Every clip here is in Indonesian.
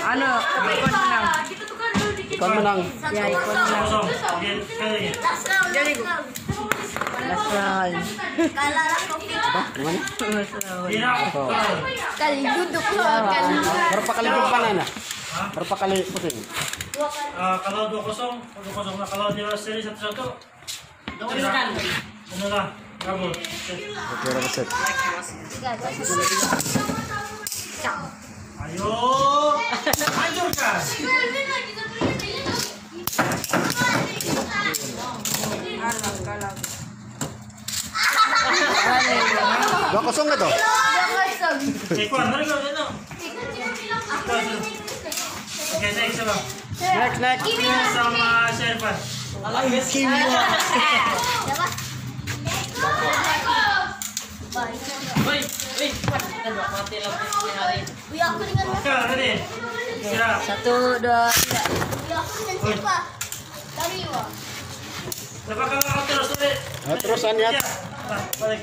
Ano? Ikon menang. Ikon menang. Ya, ikon menang. Oke. Last round. Gimana? Last round. Duduk loh kan. Berapa kali pukulan ya? Berapa kali pusing? Ah, kalau dua kosong, dua kosong. Nah, kalau dia seri satu satu, tidak. Ano lah, kabur. Oke, berapa set? Ayo, hancurkan. Kalah, kalah. Dua kosong nggak tuh? Ikuan, mari kau ano. Oke, saya isa Wih aku dengan Oke, ready. Siap. Satu, dua, tiga. Wih aku dengan siapa? Dari wah. Dapat kalau kau terus. Nah, Aniat. Balik. Balik.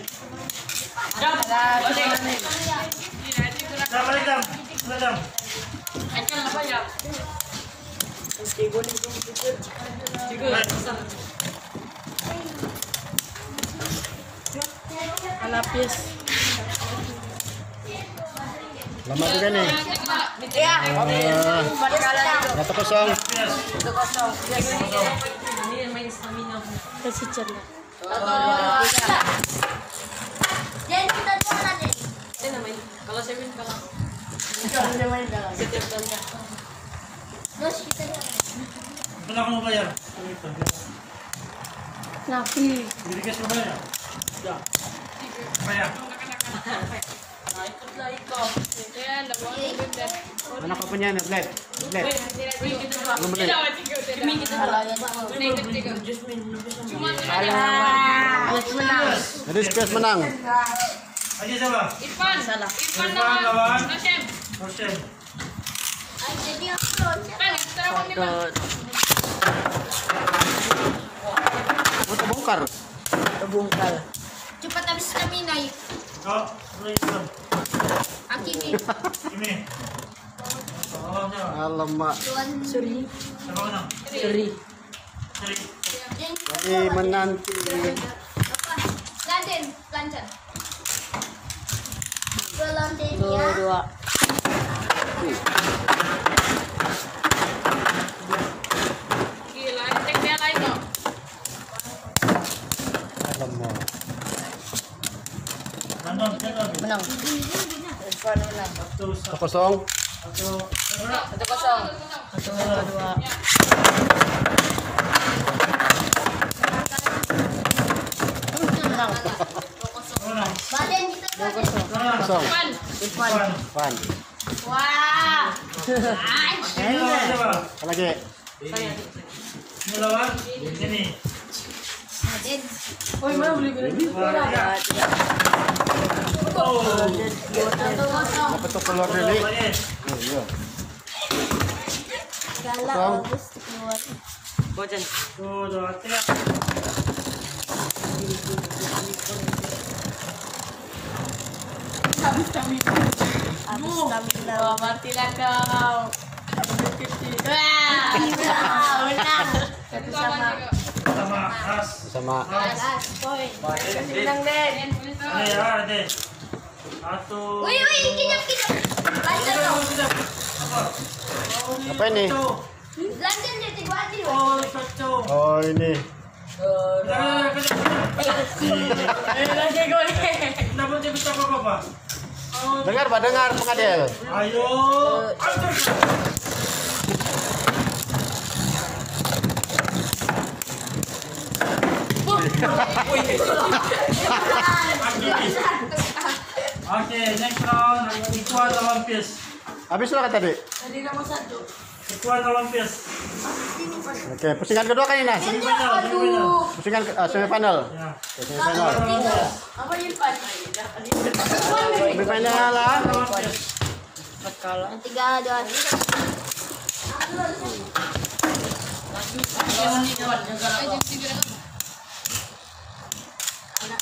Pies. Lama juga nih. Iya. Kalah itu. Satu kosong. Satu kosong. Kasih cerna. Dua aja. Udah main dalam. Terus kita dua. Berapa kamu bayar? Napi. Jadi cash kamu bayar? Ya. Bayar. Mana kau punya nih, Bled? Bled. Belum beli. Kalah ya. Kalah. Yes, menang. Jadi menang. Aja siapa? Salah. Irfan lawan Roshan. Ay, jadi aku terbongkar. Terbungkal. Cepat habis. Kau, mulai Islam. Akimi. Ini. Oh, siapa? Alamak. Seri. Jadi menanti. Dua, ya. dua. Alamak. Nandang, siapa? Menang. Satu, Satu satu, kosong. satu. Satu kosong. Satu, dua, dua. Menang. Kosong. Kosong. Irfan. Irfan. Pan. Wah. Lagi? Ini lawan ini. Tiga. Oh. Tuh keluar dari. Lagi. Oh, iya. Galak Kosong. bagus keluar. Bojan. Satu, dua, tiga. Habis stamina. matilah kau. Wah. Menang. Satu sama. Sama Ras. Sama. Menang, Den. Ini ya, ada. Satu. Wih, wih, dong. Apa? Apa ini? Jadi gua aja. Oh, satu. Oh ini. Dengar pak dengar pengadil. Ayo. Hancurkan. Oke, next round. Ikuan lawan Pies. Habis lo kan tadi? Ikuan lawan Pies. Oke, pusingan kedua kan ini Nas? Semifinal, semifinal. Pusingan uh, semifinal. Ya. Oke, semifinal. Apa Irfan? Semifinal lah. Tiga, dua, tiga.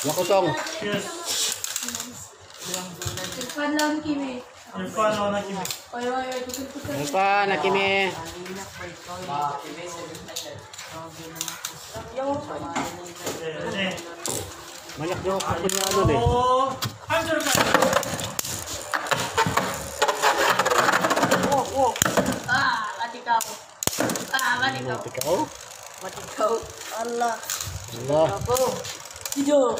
Kosong. Yes. Lang, Kimi. Na. Banyak ano deh. Oh. Ah, mati kau. Ah, mati kau. Mati kau. Mati kau. Allah. Allah. Hidup.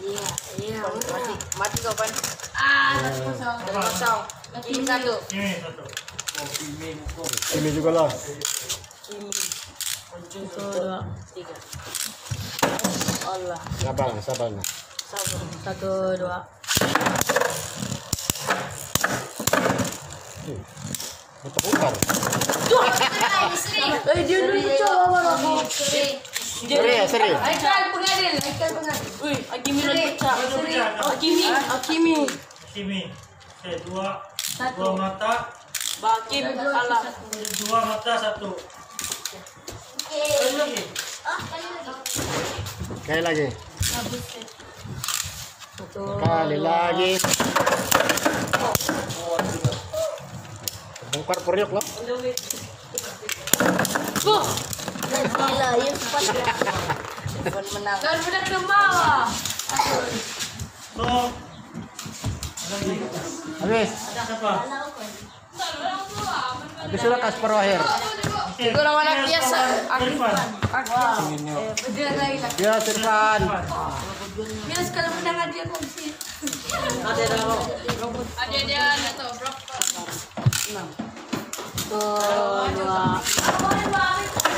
Iya, iya. Mati, mati kau, Pan. Ah, satu kosong. Satu kosong. Kimi satu. Kimi, satu. Kimi juga lah. Satu, dua, tiga. Allah. Sabar, sabar. Satu, satu, dua. Untuk ukar. Eh, dia dulu coba aku. Seri ya, seri. Aikal pengadil, Aikal pengadil. Wih, Akimi lo pecah. Akimi, Akimi. Kimi. Okay, dua. Satu. Dua mata. Bakim kalah. Dua mata, satu. Lagi. Ah, kali lagi. Sekali lagi. Satu. Kali lagi. Bongkar periuk loh. Buh. Gila, ya sempat Habis. Habis lah Wahir. Gue lawan Akiasa. Akifan. Ya, Sirfan. Ya, sekarang menang dia komisi. Ada ada robot. Ada dia ada tuh blok. 6. 2. 2.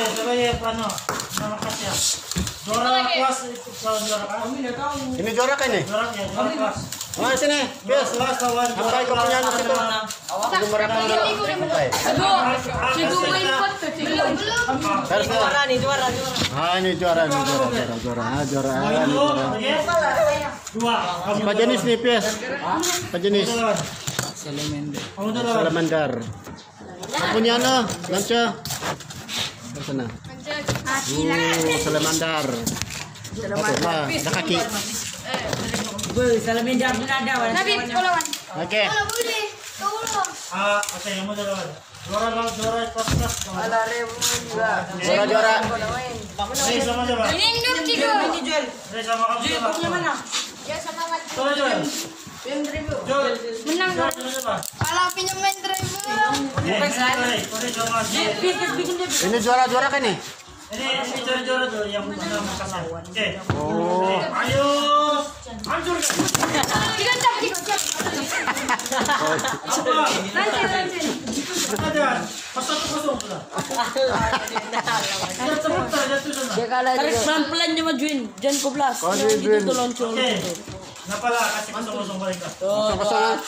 Okay, sabay Irfan, no? Nama kasih. Juara kelas itu lawan juara kan? Ini juara nih? Juara ya, juara kelas. Oh, sini. Kelas lawan Sampai kau punya anak itu. Itu mereka sampai. Sigo. Sigo main pot tuh. Sigo. Harus juara nih, juara, juara. Ah, ini juara, ini juara, juara, juara. Ah, juara, ah, ini juara. Dua. Apa jenis nih, Pies? Apa jenis? Salamander. Kau punya? Lancha. Ke sana. Uh, salamander. Oke, nah, ada kaki. Nabi, kulawan. Oke. Wala budi. Tulong. Ah, oke, kamu duluan. Juara lawan juara kelas kelas. Juara, juara. Ray sama siapa? Ini hidup. Ray sama kamu siapa? Ya sama mat. Kalau. Ini juara-juara kan nih? Ini, ini juara-juara tuh yang. Oke. Oh. Ayo, hancur. Tiga jam. Apa? Lanjut, lanjut. Ada. Pasal tu kosong sudah. Sudah sebentar jatuh sana. Harus pelan-pelan dia majuin. Jangan koblas. Oh, Yang dia- gitu tuh loncol. Oke. Kenapa lah kasih kosong-kosong mereka? Kosong-kosong.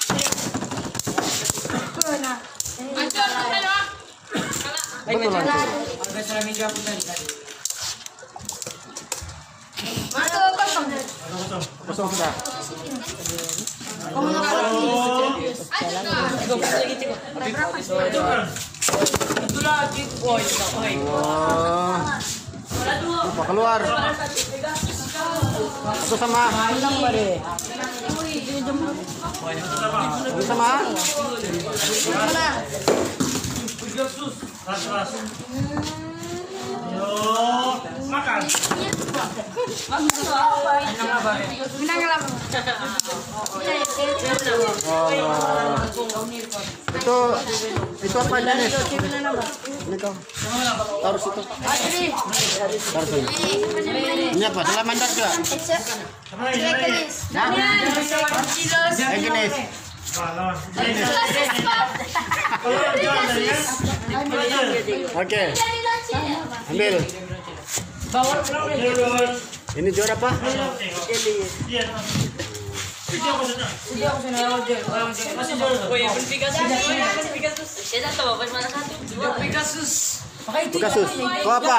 Lanjut, Oh. Hancurkan. Oh. Lupa keluar. Aku sama. Aku sama. Ras, ras. Makan. Oh. Itu itu apa jenis? Ini. Taruh sini. Ini apa? Lagi? Eh gini. Balon. Kalau kan? Ambil. Ini juara apa? Iya. Sana. Masih jual tuh. Pegasus. Kau apa?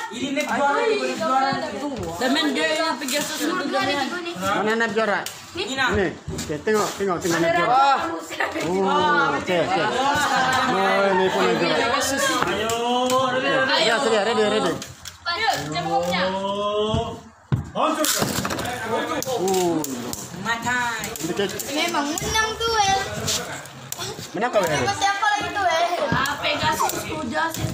Damen dia yang Pegasus itu damen. Mana nak juara? Ini. Oke, tengok, tengok, tengok nak juara. Oh, oke, oke. Oh, ini pun nak juara. Ayo. ready, Ya, sudah, ready, ready. Oh. Hancur. Uh, Memang menang duel. Mana kau ya? Siapa lagi duel? Ah, Pegasus kuda setan.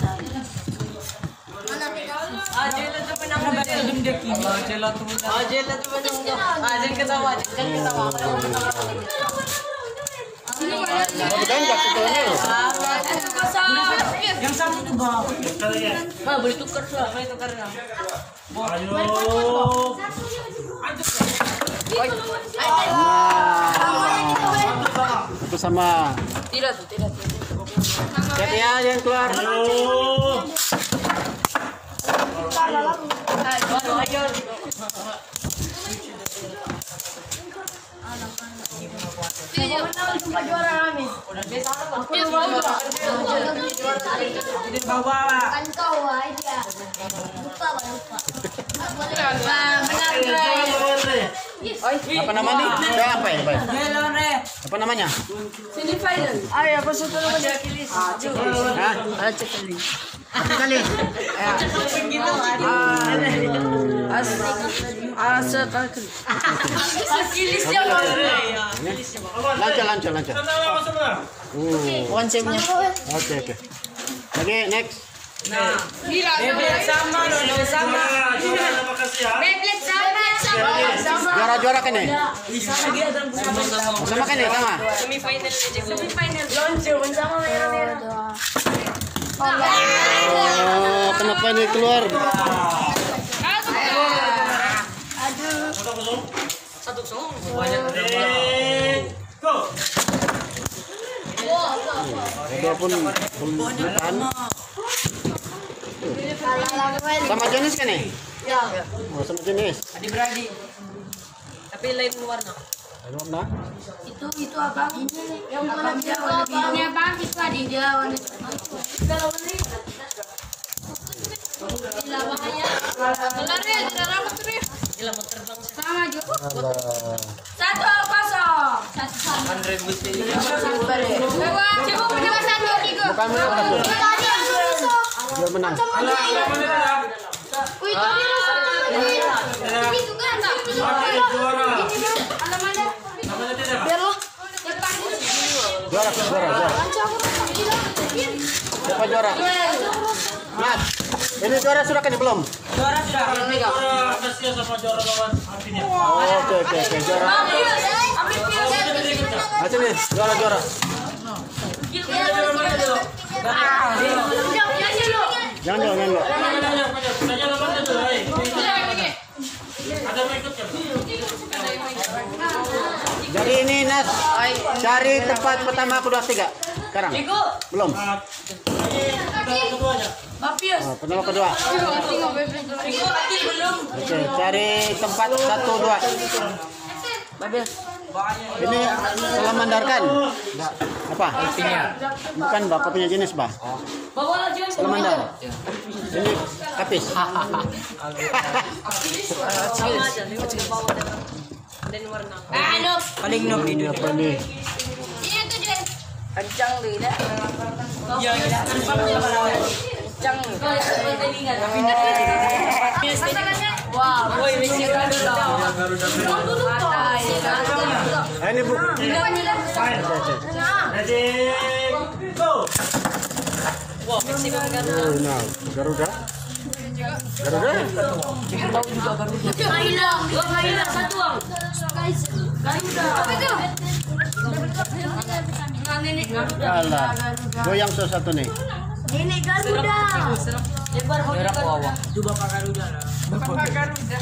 Oh, ganjak itu boleh tukar. Boleh tukar. Ayo. Itu sama. Tidak tuh, tidak tuh. Lihat ya yang keluar. Ayo. 哎，走走走，啊，老三，你怎么过来的？没有。Kan kau aja. Lupa, lupa. Andre. Apa namanya? Apa ya? Apa namanya? Ay, apa mo dyan, Kilis? Hah? Ah. Apa kali? As, kakali. Kilis niya mo. Lancar, lancar, lancar. One niya. oke, oke. Lagi next. Sama. Jual na makasih ha. Beyblade sama, sama. Juara-juara kan nih? Sama kan nih, sama. Oh, kenapa ini keluar? Kosong-kosong. Ready. Go. Ada pun belum. Sama jenis kan nih? Oh, sama jenis. Adik-beradik. Tapi lain warna. Nah. Itu itu abang. Yang warna biru. Ini abang itu adik dia warna Gila bahaya. Kelar ya, tidak rambut tuh. Gila mau terbang sa. Sama juga. Satu. Bukan menang kan. Pakai juara. Juara, juara, juara. Siapa juara? Ini juara sudah kan belum? Juara Asia sama juara lawan. Oh, oke, oke, oke, juara. Nah, sini, juara, juara. Jangan dulu, jangan dulu. Tanya Ada yang ikut kan? Jadi ini Nas, cari tempat pertama, kedua, tiga. Sekarang? Belum? Oh, pertama, kedua. Oke, cari tempat satu, dua. Ini salamandarkan. Apa? Bukan, Bah. Kopinya jenis, Bah. Salamandar. Ini kapis. Paling nom di Ini apa nih? Ini tuh dia. Kencang deh, dah. Iya, iya. Kencang. Wah, boy, mesti ada Ah, ini bu. Ready, go. Wah, mesti nah, Garuda. Garuda. Dua kaila satu. Guys. Garuda. Apa itu? Nenek Garuda. Goyang satu nih. Nenek Garuda. Merah wawa. Itu Bapak Garuda lah. Bapak Garuda.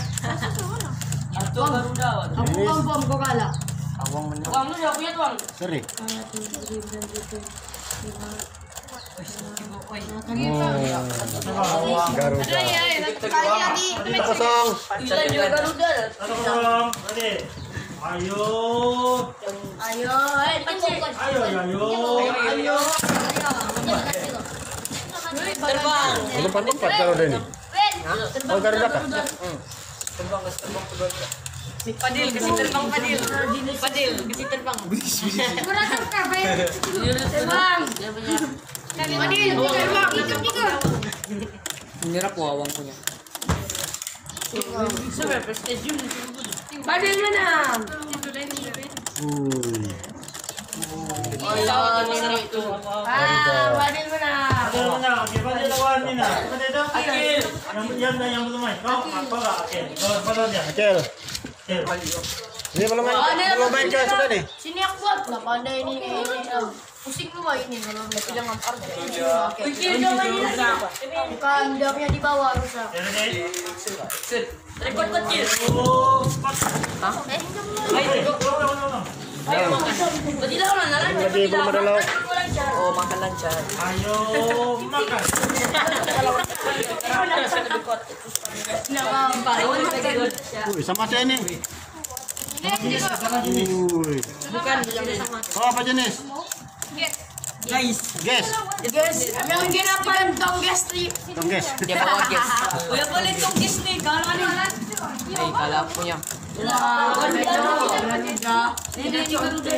Atau Garuda. wah. Ini Bom kok kalah. Awang menang. Uang lu udah punya tuang. seri. Garuda. Kita kosong. Ilan juga Garuda lah. Satu kosong. Ready. Ayo. Ayo, eh kecil. Ayo, ayo. Ayo. Terbang. Lompat lompat Garuda ini. Oh Garuda kah? Terbang, gas terbang kedua. Padil, kasih terbang Padil. Padil, kasih terbang. Terbang. Adil, terbang. Merah wawang punya. Padil nenek itu. Ah, Padil mana? Ada mana? Oke, pada lawan ni na. Pada itu. Akil. Yang yan na belum main. Akil. Pada. Akil. Akil. Ini belum main, belum main ke sudah nih. Sini aku buat. Nggak pandai ini. ini, ini. Pusing ini kalau nggak bilang apa Oke. Bukan dia punya di bawah rusak. Ready? Rekod kecil. Oh, empat. Eh, Ayo, go, go, go, go. Tadi lah mana lah. Lagi belum ada lauk. Oh, makan lancar. Ayo, makan. Uy, sama saya ini. Uy. Bukan. Oh, apa jenis? Guys, Guess. guys, yang ginapan tong guys tri. Tong guess. dia bawa guys. Oh, ya boleh tong guys nih. Kalau ano. Eh, kala punya. Ini Garuda.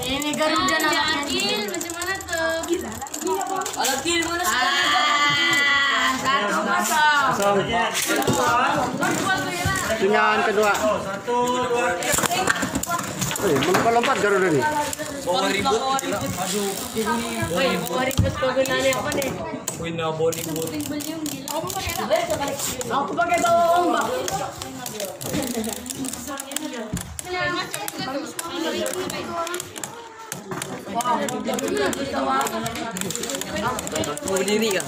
Ini Garuda. Adil, macam mana tuh? Alam til mo na sa Ah, satu. Kosong. Ayan. Tunyangan kedua. Oh, satu, dua, tiga. Uy, melompat Garuda nih. Oh, ribut. Aduh. Uy, ribut ko gunanya apa nih? Uy, na boning mo. Aku pakai bawang mbak. Mau berdiri ka?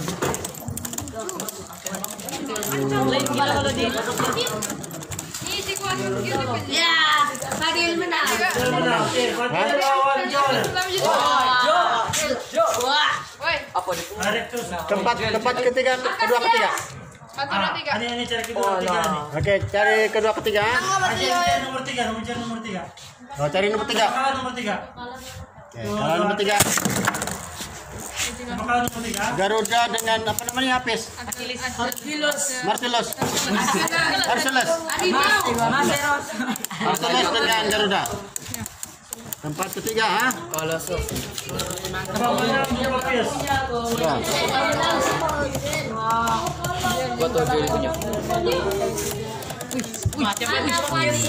Lain gila kalau di. Ya, Fadil menang. Mana? Okey, pada lawan. Apa di Tarik terus. Tempat tempat ketiga, kedua ketiga. Ah, ini ini cari kedua tiga nih. Oke, cari kedua ketiga. Nomor tiga, nomor tiga. Oh, cari nomor tiga. Kalah nomor tiga. Oke, nomor tiga Apa kalah nomor tiga? Garuda dengan apa namanya Apis? Marcellus. Marcellus. Marcellus dengan Garuda. Tempat ketiga ha. Juara. Woi.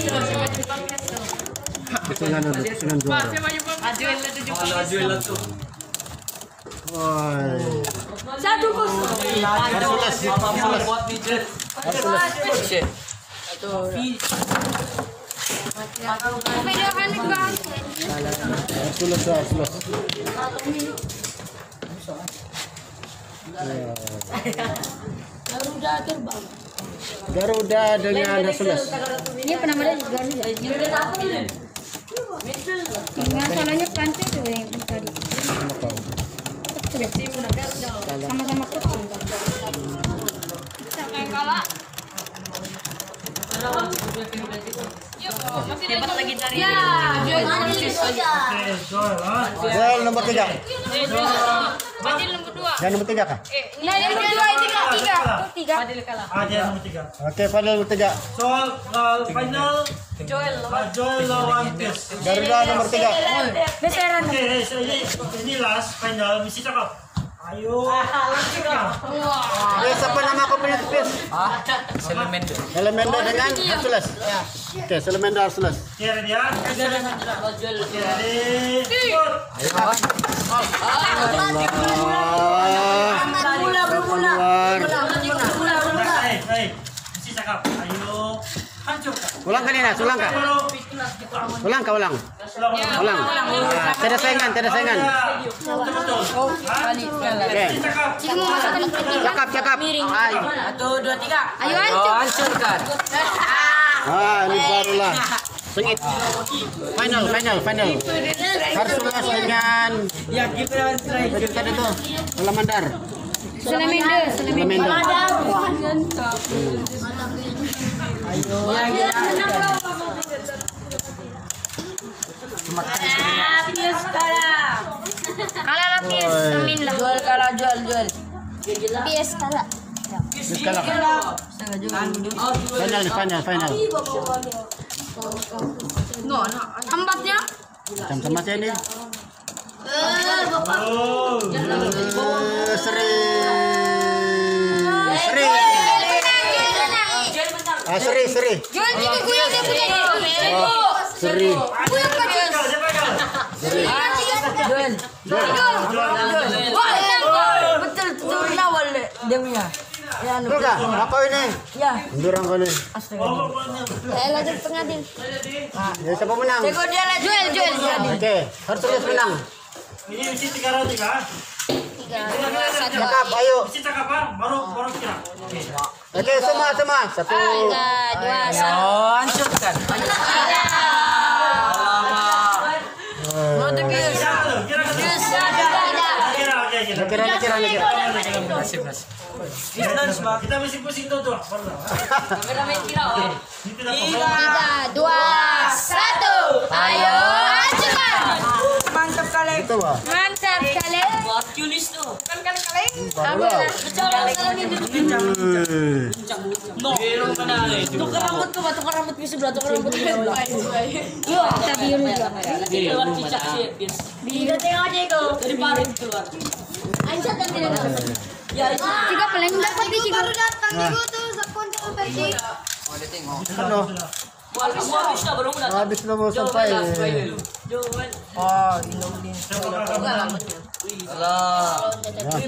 Satu harsulas. Garuda terbang. Garuda dengan harsulas. Ini apa namanya Garuda? Masalahnya pantai tuh yang tadi. Sama-sama kecil. Hebat lagi dari ya. Nomor tiga. Nomor. Yang nomor tiga kah? Nah yang nomor dua ini kan tiga. Tiga. Ah, dia nomor tiga. Oke, Fadil nomor tiga. So, uh, final Joel Joel lawan pies. Garuda nomor tiga. Beseran. Oke, eh, ini last final misi cakap. Ayo. Eh, siapa nama kau punya tipis? Selemendo. Elemendo dengan harsulas. Oke, Selemendo harsulas. Kira dia. Kira dia. Good. Mula bermula. Baik, baik. Misi cakap. Ayo. Hancurkan. Ulang kali nak, ulang kah? Ulang kah ulang? Ulang. Tidak saingan, tidak saingan. Cakap. Cakap. Ay. Satu, dua, tiga. Ayo hancur. hancurkan. Ah, ini barulah. Sengit. Final, final, final. Harsulas dengan Ya, kita tadi tadi lah PS. Amin lah. Jual jual, jual. Final, final, final. Hambatnya. Macam sama saya ini. Eh, Seri. Seri. Ah, seri, seri. Jual juga gue yang dia punya. Oh, seri. Gue yang pakai. Pegal, dia pegal. Wah, enak. Betul, betul awal dia punya. Ya, anu. Kah? Apa ini? Ya. Durang kali. Eh, lanjut pengadil. Ya, siapa menang? Tengok dia lah. Jual, jual, jual. Oke, Harsulas menang. Ini tiga tiga. Cakap, ayo. Cakap ha? Baru baru kira. Oke. Semua, semua. Satu. Tiga, dua, satu. Oh, Pius. Kira kira. Nasib, nasib. Kita mesti pusing tuh tuh. Tiga, dua, satu. Ayo. Mantap kali. Itu wah. Mantap sekali. Barulah. Eh. Tukar rambut tuh, tukar rambut Pius sebelah, tukar rambut Pius sebelah. Yuk, kita biru juga. Tidak tengok aja kau. Aisyah dan tidak. Tiga paling dapat di sini. Baru datang juga tuh sekontrol versi. Ano? Habis na mo sampai. Oh,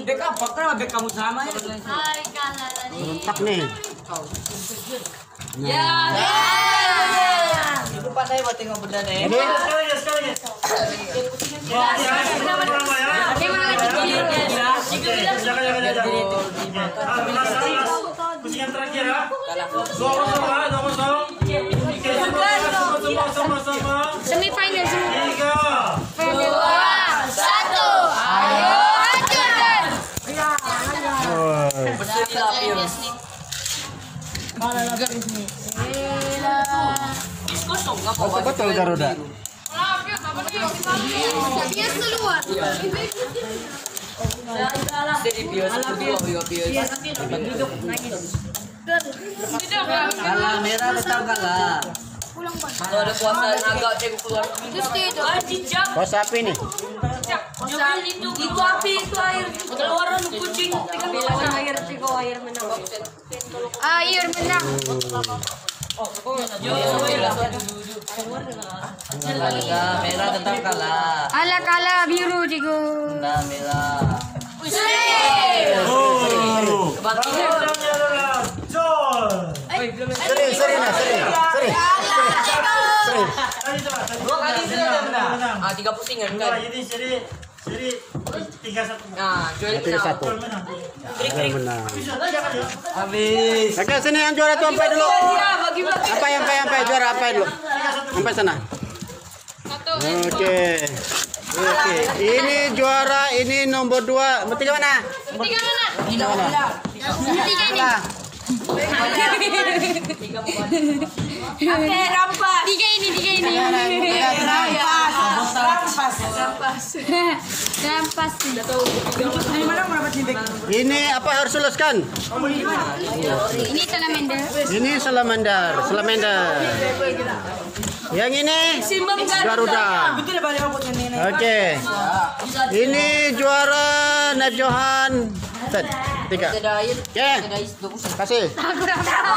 backup, pakar backup kamu sama ya. Nih. Ya, pertama pertama ya. Oke, jangan jangan jangan. Ah, last, last. Pusingan terakhir ya. Dua kosong ya, dua kosong. Oke, semua semua semua semua semua. Semifinal semua. Tiga. Dua, satu. Ayo, hancurkan. Woi. Betul di Pius. Betul betul Garuda. Keluar. Jadi merah kalah. Kalau ada puasa naga cek keluar. Terus dia itu. Kau sapi nih. itu itu api itu air. Keluaran kucing. Bilangan air ciko air menang. Air menang. Naga merah tetap kalah. Ala kala biru cigo. Nah merah. Oh. Kebangkitan. Menangnya adalah John. Seri, seri nah, seri. Seri. Seri. Dua kali sudah Menang. Ah tiga pusingan kan. jadi jadi jadi tiga satu. Nah, jual Tiga satu. Menang. Yang? Habis. Oke, sini yang juara tuh sampai dulu. Apa yang sampai sampai juara apa dulu? Sampai sana. Oke. Oke. Ini juara, ini nomor dua. Bertiga mana? Tiga mana? Tiga mana? Tiga ini. Nah, Oke rampas. Tiga ini, tiga ini. Rampas. ini apa harus luluskan? Ini salamander. Ini salamander, salamander. Yang ini Garuda. Oke. Ini juara Najohan. Set. Tiga. Ada air. Oke. Ada pusing. Kasih. Aku dah tahu.